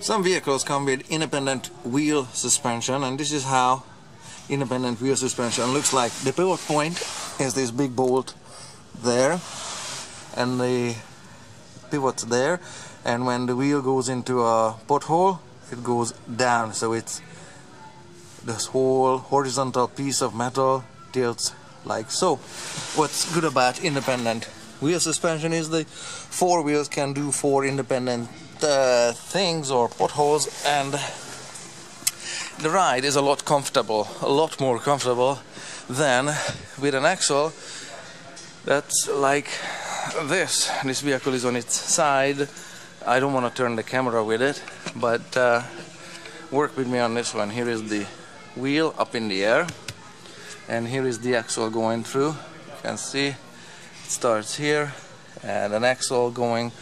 Some vehicles come with independent wheel suspension and this is how independent wheel suspension looks like. The pivot point is this big bolt there and the pivot's there and when the wheel goes into a pothole it goes down so it's this whole horizontal piece of metal tilts like so. What's good about independent wheel suspension is the four wheels can do four independent things or potholes and the ride is a lot comfortable a lot more comfortable than with an axle that's like this. This vehicle is on its side. I don't want to turn the camera with it but uh, work with me on this one. Here is the wheel up in the air and here is the axle going through. You can see it starts here and an axle going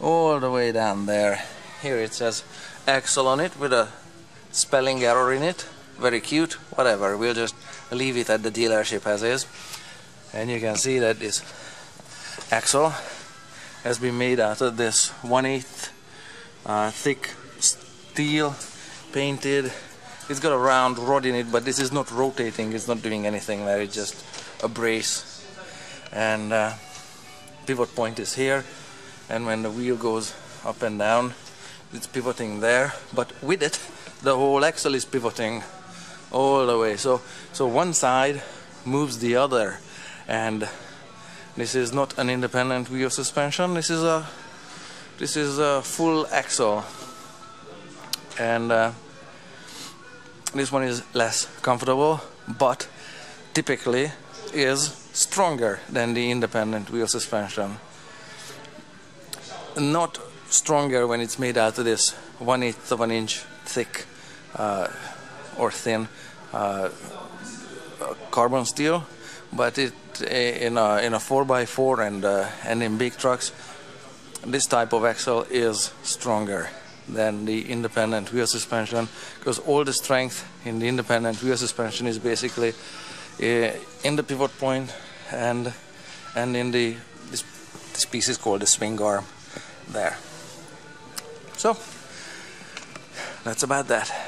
all the way down there. Here it says axle on it with a spelling error in it. Very cute. Whatever. We'll just leave it at the dealership as is. And you can see that this axle has been made out of this 1 8 uh, thick steel painted. It's got a round rod in it but this is not rotating. It's not doing anything there. It's just a brace. And uh, pivot point is here and when the wheel goes up and down it's pivoting there. But with it the whole axle is pivoting all the way. So so one side moves the other. And this is not an independent wheel suspension. This is a this is a full axle. And uh, this one is less comfortable, but typically is stronger than the independent wheel suspension. Not stronger when it's made out of this one eighth of an inch thick uh, or thin uh, carbon steel, but it in a in a 4x4 and uh, and in big trucks, this type of axle is stronger than the independent wheel suspension because all the strength in the independent wheel suspension is basically uh, in the pivot point and and in the this, this piece is called the swing arm there. So that's about that